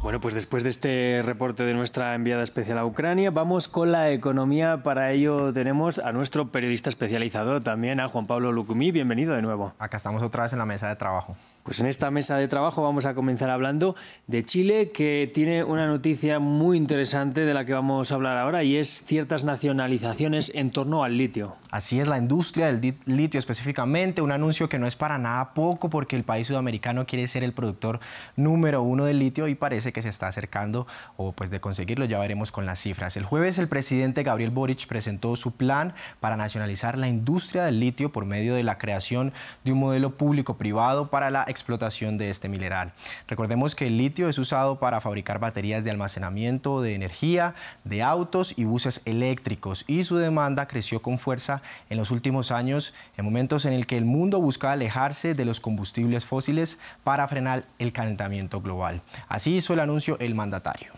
Bueno, pues después de este reporte de nuestra enviada especial a Ucrania, vamos con la economía. Para ello tenemos a nuestro periodista especializado también, a Juan Pablo Lucumí. Bienvenido de nuevo. Acá estamos otra vez en la mesa de trabajo. Pues en esta mesa de trabajo vamos a comenzar hablando de Chile, que tiene una noticia muy interesante de la que vamos a hablar ahora y es ciertas nacionalizaciones en torno al litio. Así es, la industria del litio específicamente, un anuncio que no es para nada poco porque el país sudamericano quiere ser el productor número uno del litio y parece que se está acercando o pues de conseguirlo ya veremos con las cifras. El jueves el presidente Gabriel Boric presentó su plan para nacionalizar la industria del litio por medio de la creación de un modelo público-privado para la explotación de este mineral. Recordemos que el litio es usado para fabricar baterías de almacenamiento de energía, de autos y buses eléctricos y su demanda creció con fuerza en los últimos años en momentos en el que el mundo busca alejarse de los combustibles fósiles para frenar el calentamiento global. Así hizo el anuncio el mandatario.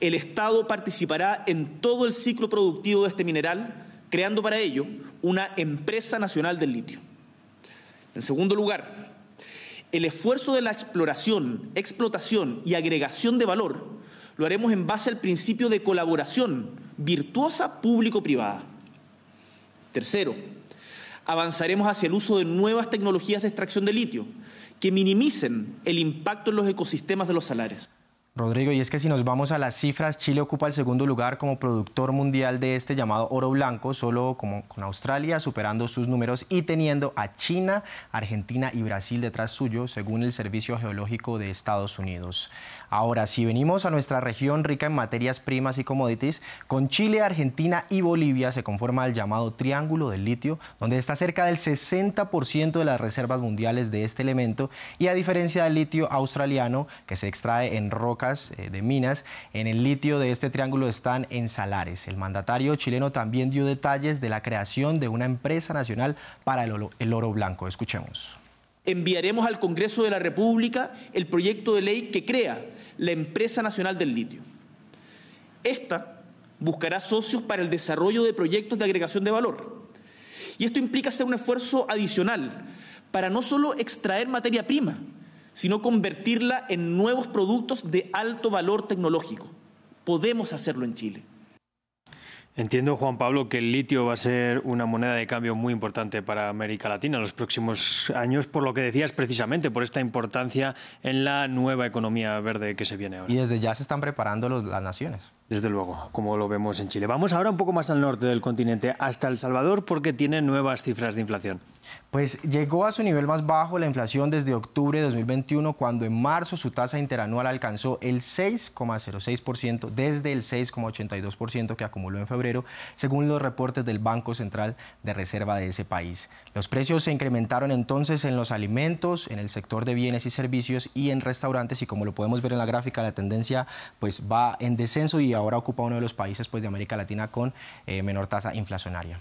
El Estado participará en todo el ciclo productivo de este mineral, creando para ello una empresa nacional del litio. En segundo lugar, el esfuerzo de la exploración, explotación y agregación de valor lo haremos en base al principio de colaboración virtuosa público-privada. Tercero, avanzaremos hacia el uso de nuevas tecnologías de extracción de litio que minimicen el impacto en los ecosistemas de los salares. Rodrigo, y es que si nos vamos a las cifras, Chile ocupa el segundo lugar como productor mundial de este llamado oro blanco, solo como con Australia superando sus números y teniendo a China, Argentina y Brasil detrás suyo, según el Servicio Geológico de Estados Unidos. Ahora, si venimos a nuestra región rica en materias primas y commodities, con Chile, Argentina y Bolivia se conforma el llamado Triángulo del Litio, donde está cerca del 60% de las reservas mundiales de este elemento y a diferencia del litio australiano que se extrae en rocas eh, de minas, en el litio de este triángulo están en salares. El mandatario chileno también dio detalles de la creación de una empresa nacional para el oro blanco. Escuchemos enviaremos al Congreso de la República el proyecto de ley que crea la Empresa Nacional del Litio. Esta buscará socios para el desarrollo de proyectos de agregación de valor. Y esto implica hacer un esfuerzo adicional para no solo extraer materia prima, sino convertirla en nuevos productos de alto valor tecnológico. Podemos hacerlo en Chile. Entiendo, Juan Pablo, que el litio va a ser una moneda de cambio muy importante para América Latina en los próximos años, por lo que decías precisamente, por esta importancia en la nueva economía verde que se viene ahora. Y desde ya se están preparando las naciones. Desde luego, como lo vemos en Chile. Vamos ahora un poco más al norte del continente, hasta El Salvador, porque tiene nuevas cifras de inflación. Pues llegó a su nivel más bajo la inflación desde octubre de 2021, cuando en marzo su tasa interanual alcanzó el 6,06% desde el 6,82% que acumuló en febrero, según los reportes del Banco Central de Reserva de ese país. Los precios se incrementaron entonces en los alimentos, en el sector de bienes y servicios y en restaurantes y como lo podemos ver en la gráfica, la tendencia pues va en descenso y ahora ocupa uno de los países pues, de América Latina con eh, menor tasa inflacionaria.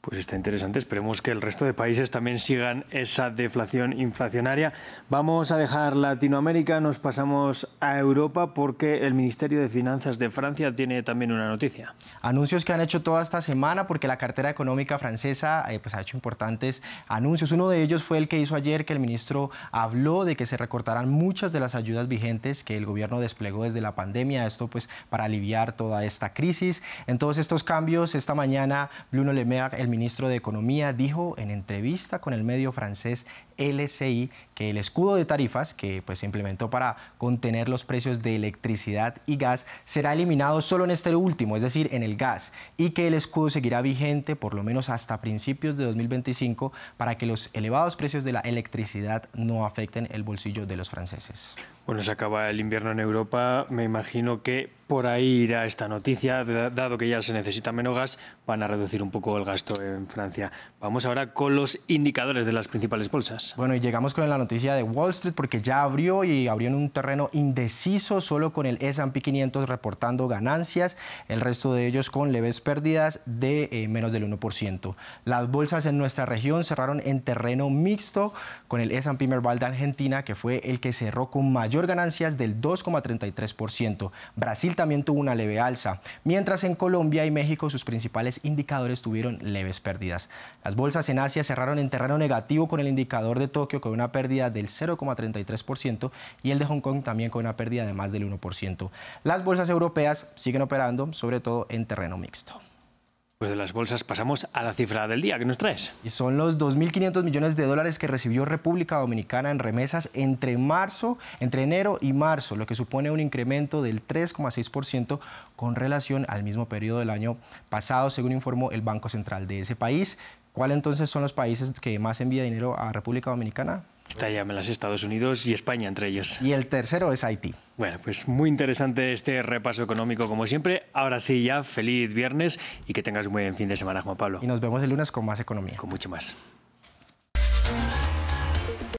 Pues está interesante. Esperemos que el resto de países también sigan esa deflación inflacionaria. Vamos a dejar Latinoamérica, nos pasamos a Europa porque el Ministerio de Finanzas de Francia tiene también una noticia. Anuncios que han hecho toda esta semana porque la cartera económica francesa eh, pues ha hecho importantes anuncios. Uno de ellos fue el que hizo ayer que el ministro habló de que se recortarán muchas de las ayudas vigentes que el gobierno desplegó desde la pandemia. Esto pues para aliviar toda esta crisis. En todos estos cambios, esta mañana Bruno Le Maire, el ministro de Economía dijo en entrevista con el medio francés LCI que el escudo de tarifas que pues, se implementó para contener los precios de electricidad y gas será eliminado solo en este último, es decir, en el gas, y que el escudo seguirá vigente por lo menos hasta principios de 2025 para que los elevados precios de la electricidad no afecten el bolsillo de los franceses. Bueno, se acaba el invierno en Europa. Me imagino que por ahí irá esta noticia. Dado que ya se necesita menos gas, van a reducir un poco el gasto en Francia. Vamos ahora con los indicadores de las principales bolsas. Bueno, y llegamos con la noticia de Wall Street porque ya abrió y abrió en un terreno indeciso, solo con el S&P 500 reportando ganancias, el resto de ellos con leves pérdidas de eh, menos del 1%. Las bolsas en nuestra región cerraron en terreno mixto con el S&P Merval de Argentina, que fue el que cerró con ganancias del 2,33%. Brasil también tuvo una leve alza, mientras en Colombia y México sus principales indicadores tuvieron leves pérdidas. Las bolsas en Asia cerraron en terreno negativo con el indicador de Tokio con una pérdida del 0,33% y el de Hong Kong también con una pérdida de más del 1%. Las bolsas europeas siguen operando sobre todo en terreno mixto. Pues de las bolsas pasamos a la cifra del día que nos traes. Y son los 2.500 millones de dólares que recibió República Dominicana en remesas entre marzo, entre enero y marzo, lo que supone un incremento del 3,6% con relación al mismo periodo del año pasado, según informó el Banco Central de ese país. ¿Cuáles entonces son los países que más envía dinero a República Dominicana? Está ya en los Estados Unidos y España entre ellos. Y el tercero es Haití. Bueno, pues muy interesante este repaso económico como siempre. Ahora sí ya, feliz viernes y que tengas un buen fin de semana, Juan Pablo. Y nos vemos el lunes con más economía. Con mucho más.